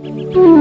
Mm-hmm.